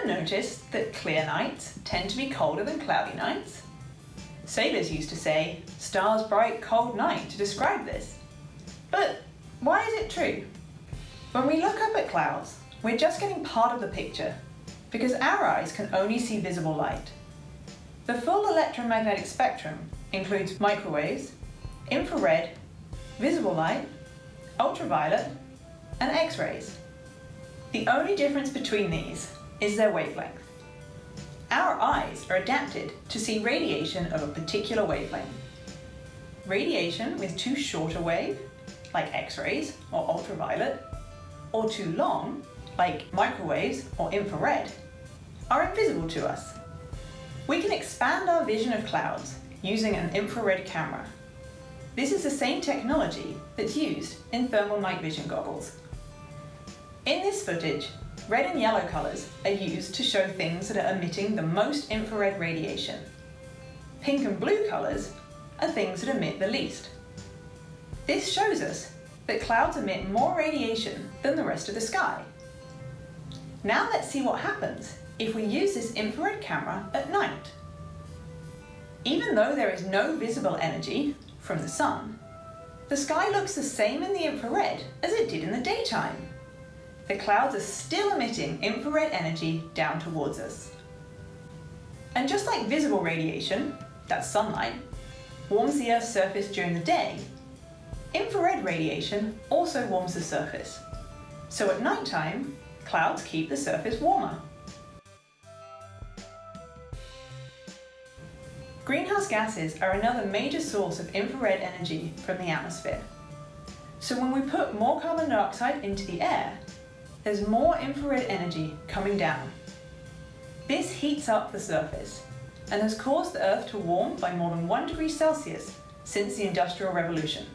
Ever noticed that clear nights tend to be colder than cloudy nights? Sailors used to say, stars bright, cold night to describe this. But why is it true? When we look up at clouds, we're just getting part of the picture because our eyes can only see visible light. The full electromagnetic spectrum includes microwaves, infrared, visible light, ultraviolet, and X-rays. The only difference between these is their wavelength. Our eyes are adapted to see radiation of a particular wavelength. Radiation with too short a wave, like X-rays or ultraviolet, or too long, like microwaves or infrared, are invisible to us. We can expand our vision of clouds using an infrared camera. This is the same technology that's used in thermal night vision goggles. In this footage, red and yellow colours are used to show things that are emitting the most infrared radiation. Pink and blue colours are things that emit the least. This shows us that clouds emit more radiation than the rest of the sky. Now let's see what happens if we use this infrared camera at night. Even though there is no visible energy from the sun, the sky looks the same in the infrared as it did in the daytime. The clouds are still emitting infrared energy down towards us. And just like visible radiation, that's sunlight, warms the Earth's surface during the day, infrared radiation also warms the surface. So at night time, clouds keep the surface warmer. Greenhouse gases are another major source of infrared energy from the atmosphere. So when we put more carbon dioxide into the air, there's more infrared energy coming down. This heats up the surface and has caused the Earth to warm by more than 1 degree Celsius since the Industrial Revolution.